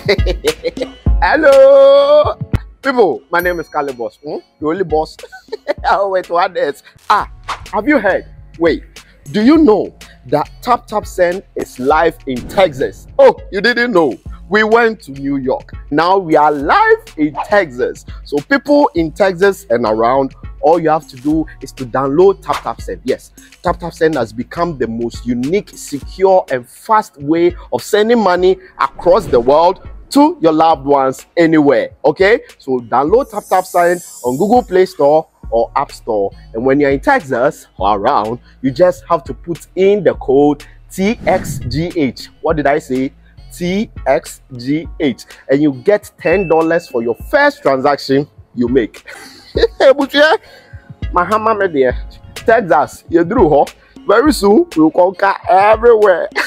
Hello, people. My name is Kalybos. Hmm? The only boss. oh, wait, what? Ah, have you heard? Wait, do you know that Tap Tap Send is live in Texas? Oh, you didn't know? We went to New York. Now we are live in Texas. So people in Texas and around, all you have to do is to download Tap Tap Send. Yes, Tap Tap Send has become the most unique, secure, and fast way of sending money across the world to your loved ones anywhere. Okay, so download Tap Tap Send on Google Play Store or App Store. And when you're in Texas or around, you just have to put in the code TXGH. What did I say? TXGH. And you get $10 for your first transaction you make. Yeah, Mahama Media, Texas, you drew Very soon, we'll conquer everywhere.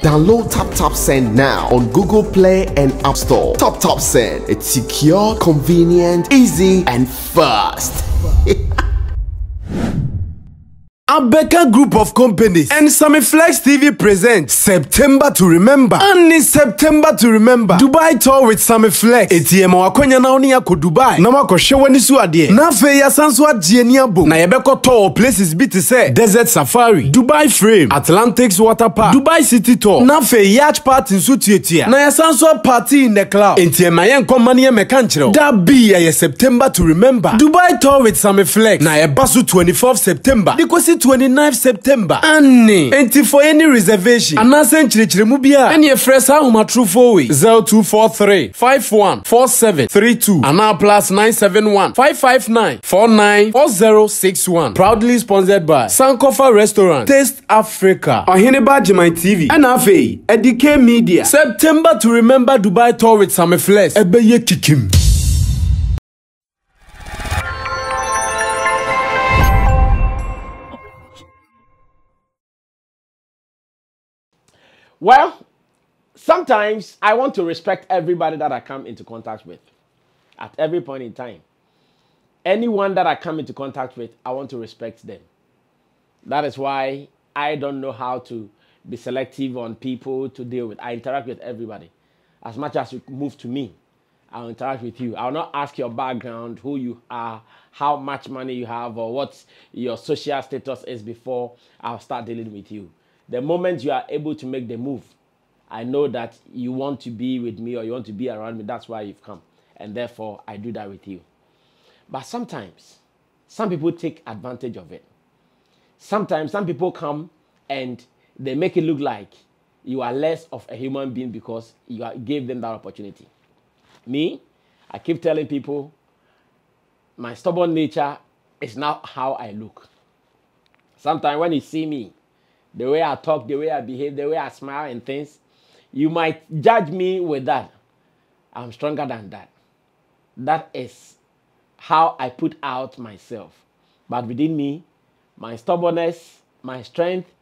Download Tap Tap Send now on Google Play and App Store. Tap Tap Send. It's secure, convenient, easy, and fast. Abeka Group of Companies and Samiflex TV presents September to Remember. And in September to Remember, Dubai tour with Samiflex. ATM wakonya na oni yako Dubai. Na wako shewe ni su adie. Na fe ya sansu adie ni abo. Na yebeko tour places bi te se Desert Safari, Dubai Frame, Atlantics Water Park, Dubai City Tour. Na fe yacht party nsu tietia. Na ya sansu party in the cloud. ATM ayen komani ye mekanchiro. Da bi ya ye September to Remember. Dubai tour with Samiflex. Na yeba su 24th September. Dikosi 29 September. Anne. Enti for any reservation. Anaasɛ nkyerɛkyerɛmu bi a ɛne yɛfrɛ saa ahomatorofo wei 0243 51 4732 anaa plus 971 559 49 4061 proudly sponsored by Sankofa Restaurant Taste Africa Ɔhene Bagyeman TV ɛna afei Edike Media September to remember Dubai tour with Samiflex ɛbɛyɛ kikim. Well, sometimes I want to respect everybody that I come into contact with at every point in time. Anyone that I come into contact with, I want to respect them. That is why I don't know how to be selective on people to deal with. I interact with everybody. As much as you move to me, I'll interact with you. I'll not ask your background, who you are, how much money you have, or what your social status is before I'll start dealing with you the moment you are able to make the move, I know that you want to be with me or you want to be around me. That's why you've come. And therefore, I do that with you. But sometimes, some people take advantage of it. Sometimes, some people come and they make it look like you are less of a human being because you gave them that opportunity. Me, I keep telling people my stubborn nature is not how I look. Sometimes when you see me, the way I talk, the way I behave, the way I smile and things, you might judge me with that. I'm stronger than that. That is how I put out myself. But within me, my stubbornness, my strength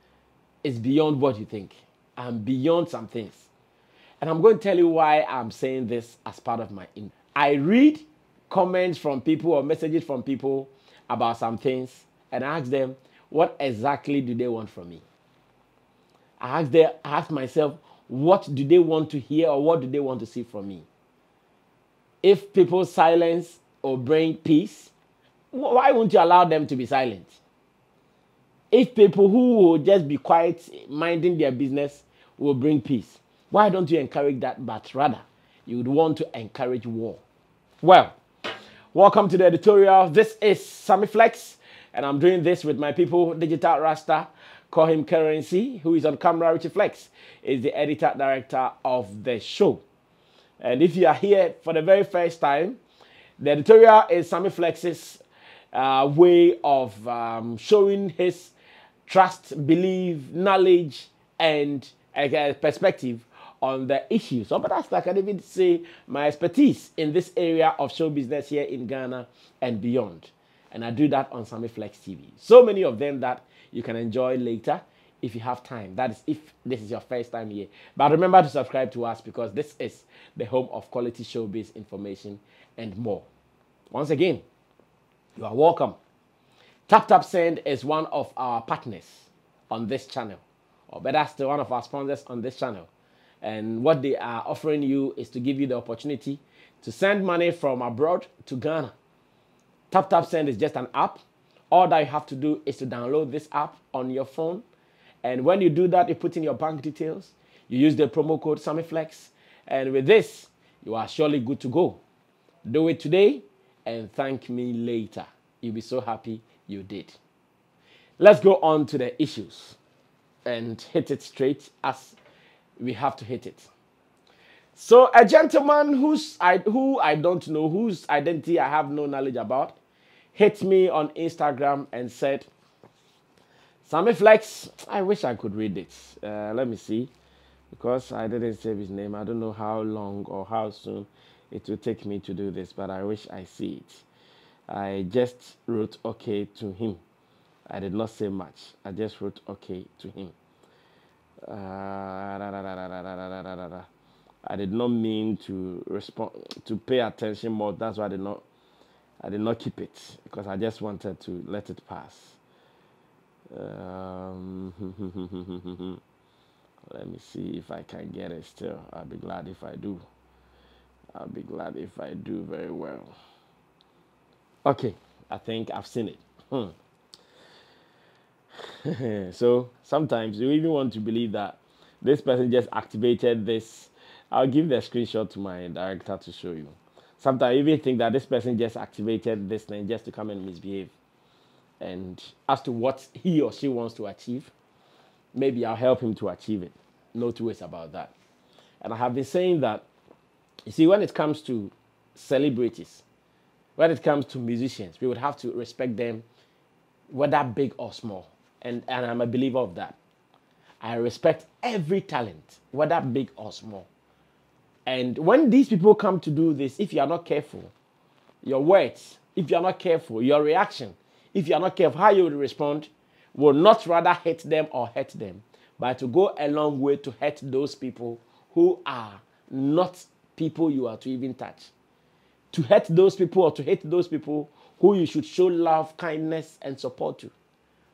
is beyond what you think. I'm beyond some things. And I'm going to tell you why I'm saying this as part of my. I read comments from people or messages from people about some things and I ask them, what exactly do they want from me? I ask, ask myself, what do they want to hear or what do they want to see from me? If people silence or bring peace, why won't you allow them to be silent? If people who will just be quiet, minding their business, will bring peace, why don't you encourage that? But rather, you would want to encourage war. Well, welcome to the editorial. This is Sammy Flex, and I'm doing this with my people, Digital Rasta Call him Currency, who is on camera. Richie Flex is the editor director of the show. And if you are here for the very first time, the editorial is Sammy Flex's uh, way of um, showing his trust, belief, knowledge, and uh, perspective on the issues. Or perhaps I can even say my expertise in this area of show business here in Ghana and beyond. And I do that on Sammy Flex TV. So many of them that you can enjoy later if you have time. That is if this is your first time here. But remember to subscribe to us because this is the home of quality showbiz information and more. Once again, you are welcome. Tap Tap Send is one of our partners on this channel, or better still, one of our sponsors on this channel. And what they are offering you is to give you the opportunity to send money from abroad to Ghana. Tap Tap Send is just an app. All that you have to do is to download this app on your phone. And when you do that, you put in your bank details. You use the promo code SAMIFLEX. And with this, you are surely good to go. Do it today and thank me later. You'll be so happy you did. Let's go on to the issues and hit it straight as we have to hit it. So, a gentleman whose I, who I don't know, whose identity I have no knowledge about, hit me on Instagram and said, Sammy Flex, I wish I could read it. Uh, let me see, because I didn't save his name. I don't know how long or how soon it will take me to do this, but I wish I see it. I just wrote okay to him. I did not say much. I just wrote okay to him. Uh, I did not mean to respond to pay attention more. That's why I did not I did not keep it because I just wanted to let it pass. Um, let me see if I can get it still. I'll be glad if I do. I'll be glad if I do very well. Okay, I think I've seen it. Hmm. so sometimes you even want to believe that this person just activated this. I'll give the screenshot to my director to show you. Sometimes you even think that this person just activated this thing just to come and misbehave. And as to what he or she wants to achieve, maybe I'll help him to achieve it. No two ways about that. And I have been saying that, you see, when it comes to celebrities, when it comes to musicians, we would have to respect them, whether big or small and, and I'm a believer of that. I respect every talent, whether big or small. And when these people come to do this, if you are not careful, your words, if you are not careful, your reaction, if you are not careful, how you will respond will not rather hurt them or hurt them, but to go a long way to hurt those people who are not people you are to even touch. To hurt those people or to hate those people who you should show love, kindness, and support to.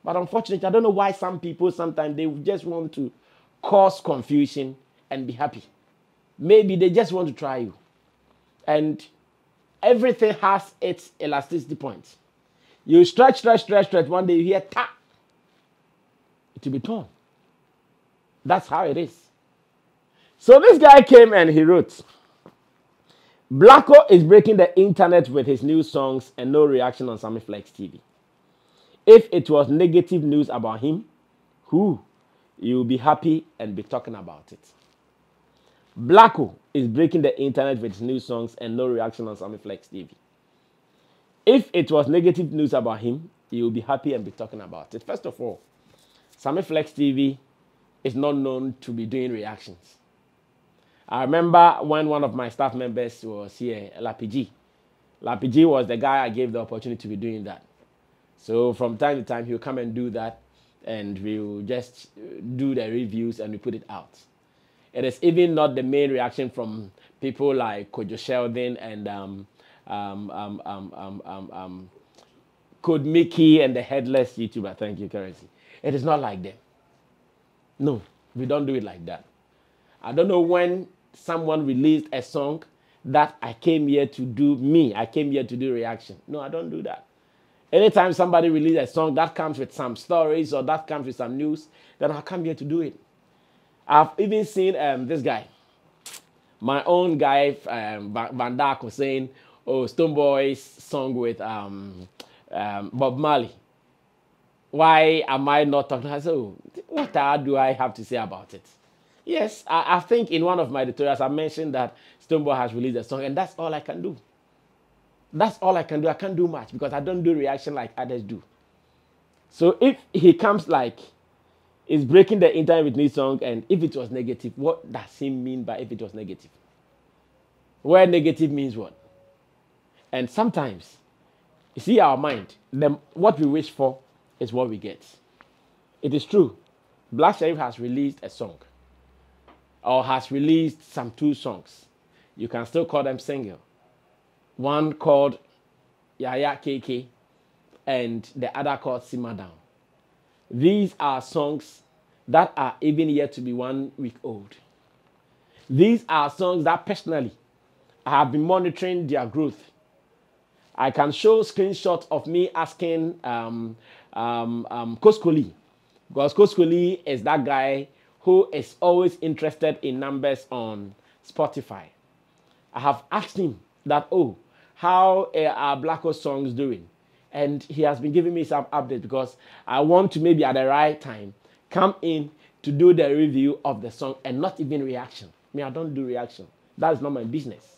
But unfortunately, I don't know why some people sometimes they just want to cause confusion and be happy. Maybe they just want to try you. And everything has its elasticity point. You stretch, stretch, stretch, stretch. One day you hear tap. It will be torn. That's how it is. So this guy came and he wrote, Blacko is breaking the internet with his new songs and no reaction on Sammy Flex TV. If it was negative news about him, who? You will be happy and be talking about it. Blacko is breaking the internet with his new songs and no reaction on Sammy Flex TV. If it was negative news about him, you will be happy and be talking about it. First of all, Sammy Flex TV is not known to be doing reactions. I remember when one of my staff members was here, Lapiji. Lapiji was the guy I gave the opportunity to be doing that. So from time to time, he'll come and do that, and we'll just do the reviews and we put it out. It is even not the main reaction from people like Kojo Sheldon and um, um, um, um, um, um, um, Code Micky and the headless YouTuber. Thank you, Currency. It is not like them. No, we don't do it like that. I don't know when someone released a song that I came here to do me. I came here to do reaction. No, I don't do that. Anytime somebody releases a song that comes with some stories or that comes with some news, then I'll come here to do it. I've even seen um, this guy, my own guy, um, Van was saying, oh, Stonebwoy's song with um, um, Bob Marley. Why am I not talking? I said, oh, what do I have to say about it? Yes, I, I think in one of my editorials I mentioned that Stonebwoy has released a song, and that's all I can do. That's all I can do. I can't do much because I don't do reaction like others do. So if he comes like is breaking the internet with new song, and if it was negative, what does he mean by if it was negative? Where negative means what? And sometimes, you see, our mind, the, what we wish for is what we get. It is true. Black Sherif has released a song or has released some two songs. You can still call them single one called Yaya KK and the other called Simmer Down. These are songs that are even yet to be one week old. These are songs that personally I have been monitoring their growth. I can show screenshots of me asking um, um, um, Koskoli, because Koskoli is that guy who is always interested in numbers on Spotify. I have asked him that, oh, how are Blacko songs doing? And he has been giving me some updates because I want to maybe at the right time come in to do the review of the song and not even reaction. Me, I don't do reaction. That is not my business.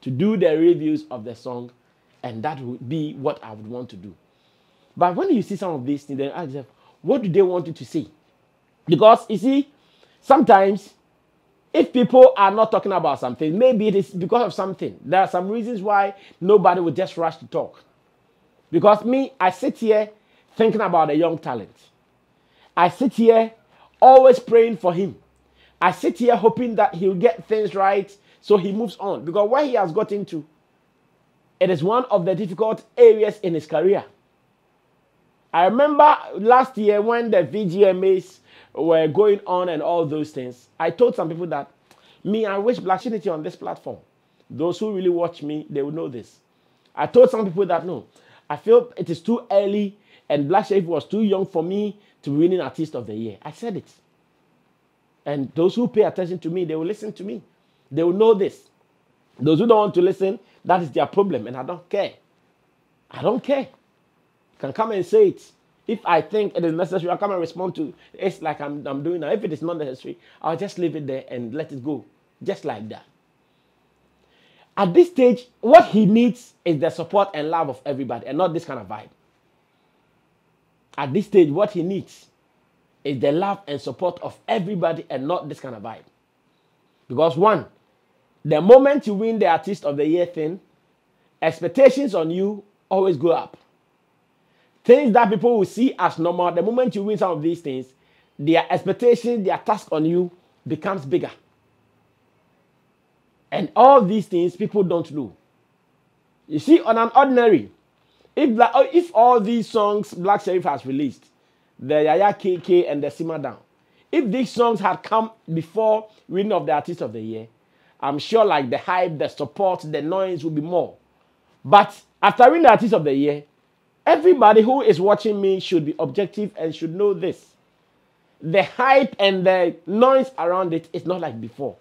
To do the reviews of the song, and that would be what I would want to do. But when you see some of these things, then ask yourself, what do they want you to see? Because you see, sometimes if people are not talking about something, maybe it is because of something. There are some reasons why nobody would just rush to talk. Because me, I sit here thinking about a young talent. I sit here always praying for him. I sit here hoping that he'll get things right so he moves on. Because where he has got into, it is one of the difficult areas in his career. I remember last year when the VGMAs were going on and all those things, I told some people that me, I wish Black Trinity on this platform. Those who really watch me, they will know this. I told some people that no, I feel it is too early and Black Sheep was too young for me to be winning Artist of the Year. I said it. And those who pay attention to me, they will listen to me. They will know this. Those who don't want to listen, that is their problem, and I don't care. I don't care. You can come and say it. If I think it is necessary, I'll come and respond to it like I'm, I'm doing now. If it is not necessary, I'll just leave it there and let it go. Just like that. At this stage, what he needs is the support and love of everybody and not this kind of vibe. At this stage, what he needs is the love and support of everybody and not this kind of vibe. Because one, the moment you win the artist of the year thing, expectations on you always go up. Things that people will see as normal, the moment you win some of these things, their expectations, their task on you becomes bigger. And all these things people don't know. You see, on an ordinary, if, if all these songs Black Sherif has released, the Yaya KK and the Simmer Down, if these songs had come before winning of the Artist of the Year, I'm sure like the hype, the support, the noise will be more. But after winning the Artist of the Year, everybody who is watching me should be objective and should know this. The hype and the noise around it is not like before.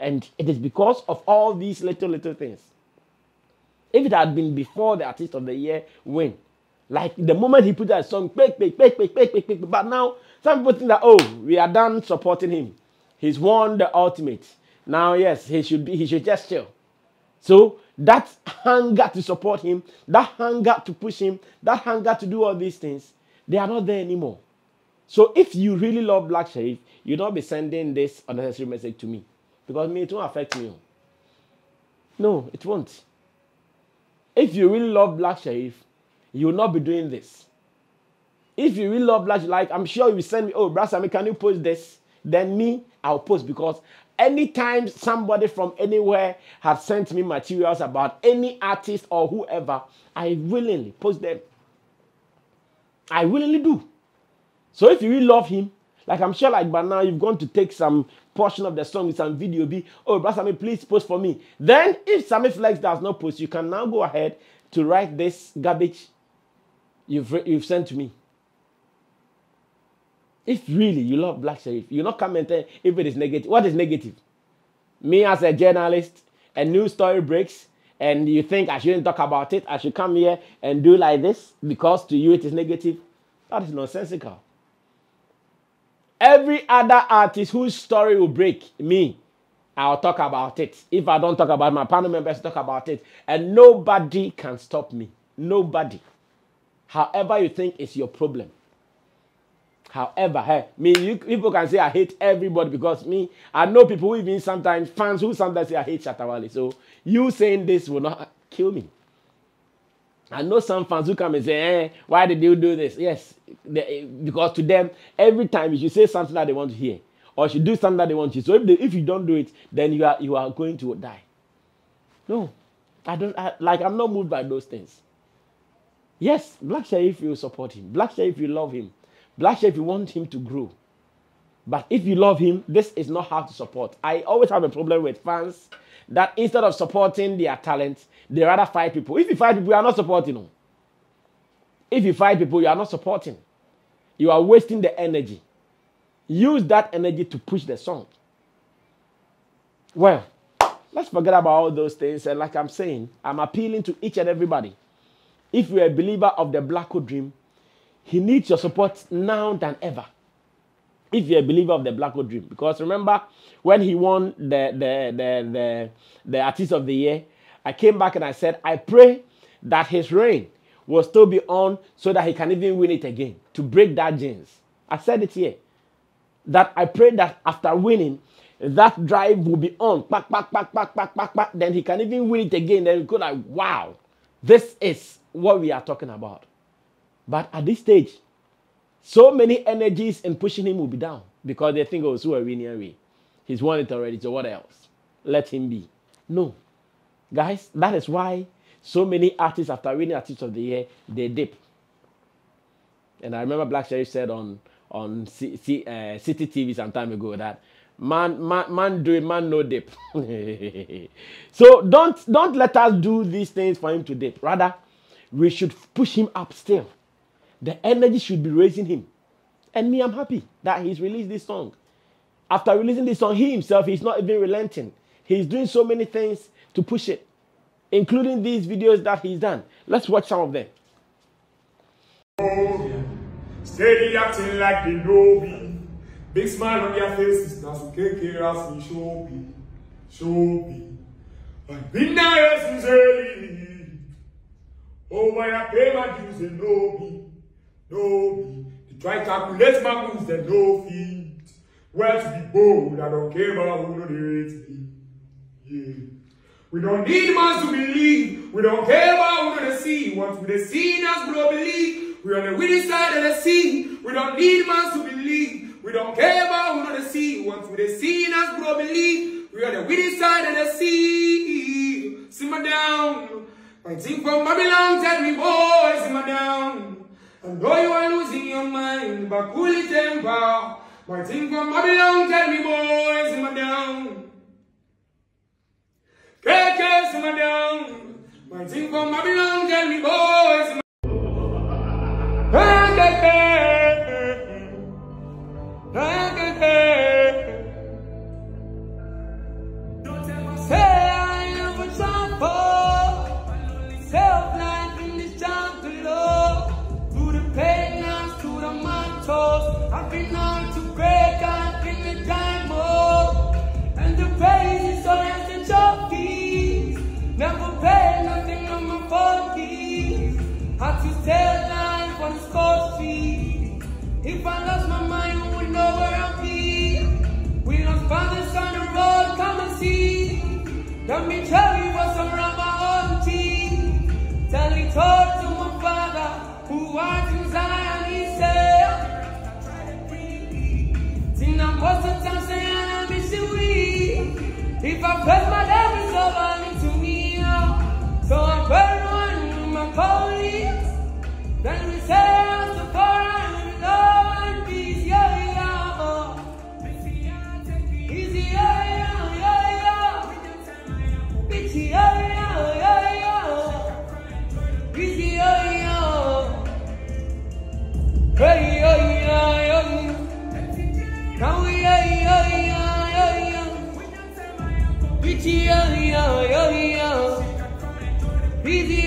And it is because of all these little, little things. If it had been before the Artist of the Year win, like the moment he put that song, quick, quick, quick, quick, quick, quick, quick, but now some people think that, oh, we are done supporting him. He's won the ultimate. Now, yes, he should be, he should just chill. So that hunger to support him, that hunger to push him, that hunger to do all these things, they are not there anymore. So if you really love Black Sherif, you don't be sending this unnecessary message to me. Because me, it won't affect me. Oh. No, it won't. If you really love Black Sherif, you will not be doing this. If you really love Black, like I'm sure you will send me, oh, Brasami, can you post this? Then me, I'll post because anytime somebody from anywhere has sent me materials about any artist or whoever, I willingly post them. I willingly do. So if you really love him, like I'm sure like by now you've gone to take some portion of the song with some video, be oh brother Sammy, please post for me. Then if Sammy Flex does not post, you can now go ahead to write this garbage you've, you've sent to me. If really you love Black Sherif, you're not commenting if it is negative. What is negative? Me as a journalist, a news story breaks, and you think I shouldn't talk about it. I should come here and do like this because to you it is negative. That is nonsensical. Every other artist whose story will break me, I'll talk about it. If I don't talk about my panel members talk about it. And nobody can stop me. Nobody. However, you think is your problem. However, hey, me, you, people can say I hate everybody because me, I know people who even sometimes fans who sometimes say I hate Shatta Wale. So you saying this will not kill me. I know some fans who come and say, eh, why did you do this? Yes, they, because to them, every time you should say something that they want to hear, or should do something that they want to. So if, they, if you don't do it, then you are you are going to die. No, I don't I, like. I'm not moved by those things. Yes, Black Sherif, you support him. Black Sherif, you love him. Black Sherif, you want him to grow. But if you love him, this is not how to support. I always have a problem with fans that instead of supporting their talent, they rather fight people. If you fight people, you are not supporting them. If you fight people, you are not supporting. You are wasting the energy. Use that energy to push the song. Well, let's forget about all those things. And like I'm saying, I'm appealing to each and everybody. If you're a believer of the Black Dream, he needs your support now than ever. If you're a believer of the Blacko Dream, because remember when he won the the the the, the Artist of the Year, I came back and I said, I pray that his reign will still be on so that he can even win it again to break that jinx. I said it here that I pray that after winning, that drive will be on. Back, back, back, back, back, back, back. Then he can even win it again. Then go like, wow, this is what we are talking about. But at this stage, so many energies in pushing him will be down because they think, oh, so are winning away. He's won it already, so what else? Let him be. No. Guys, that is why so many artists, after winning Artist of the Year, they dip. And I remember Black Sherif said on on C, C, uh, Citi TV some time ago that man man man do it, man no dip. so don't don't let us do these things for him to dip. Rather, we should push him up still. The energy should be raising him. And me, I'm happy that he's released this song. After releasing this song, he himself he's not even relenting. He's doing so many things to push it, including these videos that he's done. Let's watch some of them. Steady acting like they know me. Big smile on their faces, some KK as me show me, show me. I've been there sincerely. Oh, why I pay my dues, they know me, know me. They try calculate my moves, they know feet. Well, to be bold, I don't care about who know they rate me. Yeah. We don't need much to believe. We don't care about who they see. Once we they see us, we believe. We're on the winning side of the sea. We don't need much to believe. We don't care about who know the sea. Once we they see us, we believe. We're on the winning side of the sea. Simmer down. My team from Babylon tell me, boy, simmer down. I know you are losing your mind, but cool it temper. My team from Babylon tell me, boy, simmer down. KK, simmer down. My team from Babylon tell me, boy, simmer Say I've been on to break, I've If I press my love, it's me.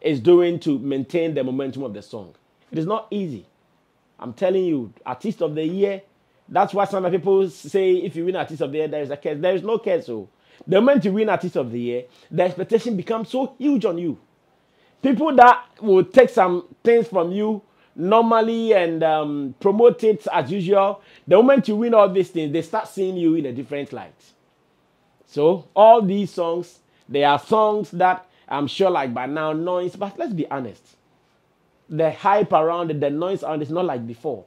is doing to maintain the momentum of the song. It is not easy. I'm telling you, Artist of the Year. That's why some people say if you win Artist of the Year, there is a curse. There is no curse. So the moment you win Artist of the Year, the expectation becomes so huge on you. People that will take some things from you normally and um, promote it as usual, the moment you win all these things, they start seeing you in a different light. So all these songs, they are songs that I'm sure like by now noise, but let's be honest. The hype around it, the noise around it is not like before.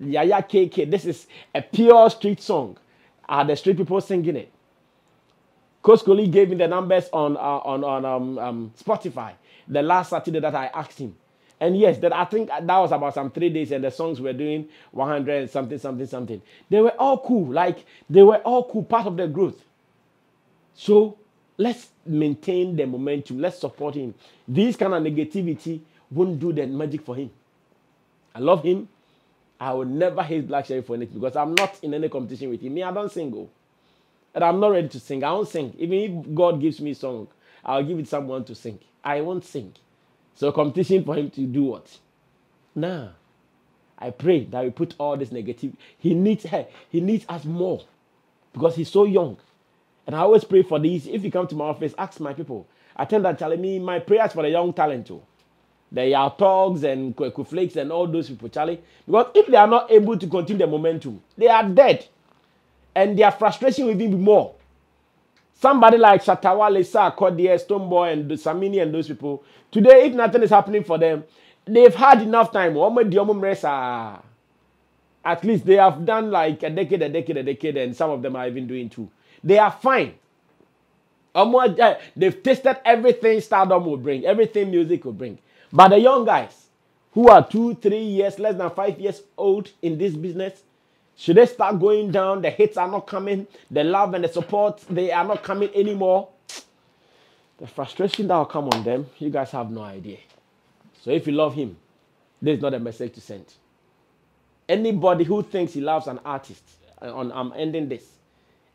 Yaya KK, this is a pure street song. Are the street people singing it? Koskoli gave me the numbers on uh, on on um, um, Spotify the last Saturday that I asked him. And yes, that I think that was about some three days, and the songs were doing 100 and something, something, something. They were all cool, like they were all cool, part of the growth. So let's maintain the momentum. Let's support him. This kind of negativity won't do the magic for him. I love him. I will never hate Black Sherif for anything because I'm not in any competition with him. Me, I don't sing. Oh. And I'm not ready to sing. I won't sing. Even if God gives me a song, I'll give it someone to sing. I won't sing. So competition for him to do what? Nah. I pray that we put all this negative. He needs her. He needs us more because he's so young. And I always pray for these. If you come to my office, ask my people. I tell that telling me my prayers for the young talent too. The Yaw Togs and Kweku Flick and all those people, Charlie. Because if they are not able to continue the momentum, they are dead. And their frustration will even be more. Somebody like Shatta Wale, Sarkodie, Stonebwoy, and Samini and those people, today, if nothing is happening for them, they've had enough time. At least they have done like a decade, a decade, a decade, and some of them are even doing two. They are fine. Uh, they've tasted everything stardom will bring, everything music will bring. But the young guys who are two, three years, less than five years old in this business, should they start going down? The hits are not coming. The love and the support, they are not coming anymore. The frustration that will come on them, you guys have no idea. So if you love him, this is not a message to send. Anybody who thinks he loves an artist, uh, I'm ending this.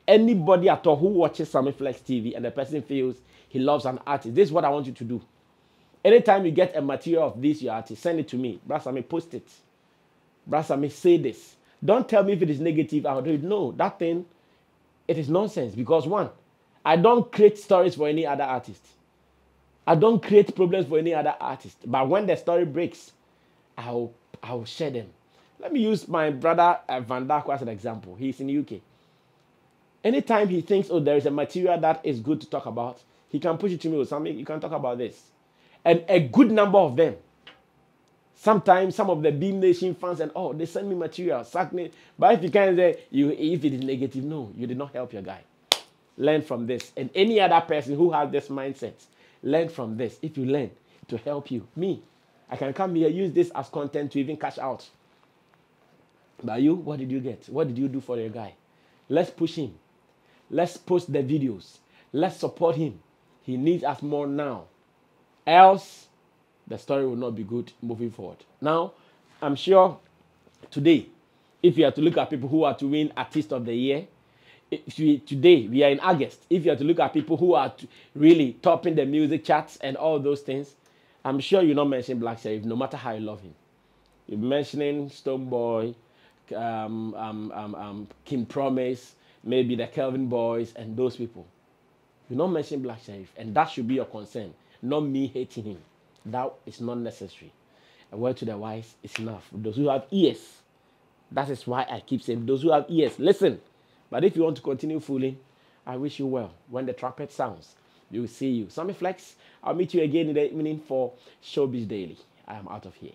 Anybody at all who watches Sammy Flex TV and the person feels he loves an artist, this is what I want you to do. Anytime you get a material of this, your artist, send it to me. Brasami, post it. Brasami, say this. Don't tell me if it is negative. I'll do it. No, that thing, it is nonsense. Because one, I don't create stories for any other artist. I don't create problems for any other artist. But when the story breaks, I'll I'll share them. Let me use my brother uh, Van Darko as an example. He's in the UK. Anytime he thinks, oh, there is a material that is good to talk about, he can push it to me with something. You can talk about this. And a good number of them Sometimes some of the BHIM Nation fans and oh, they send me material, sack me. But if you can't say you if it is negative, no, you did not help your guy. Learn from this. And any other person who has this mindset, learn from this. If you learn to help you, me, I can come here, use this as content to even cash out. But you, what did you get? What did you do for your guy? Let's push him. Let's post the videos. Let's support him. He needs us more now. Else, the story will not be good moving forward. Now, I'm sure today, if you are to look at people who are to win Artist of the Year, we, today we are in August. If you are to look at people who are really topping the music charts and all those things, I'm sure you not mention Black Sherif, no matter how you love him. You're mentioning Stonebwoy, um, um, um, um, King Promise, maybe the Kelvyn Boys, and those people. You not mention Black Sherif, and that should be your concern, not me hating him. That is not necessary. A word to the wise is enough. Those who have ears, that is why I keep saying, those who have ears, listen. But if you want to continue fooling, I wish you well. When the trumpet sounds, we will see you. Sammy Flex, I'll meet you again in the evening for Showbiz Daily. I am out of here.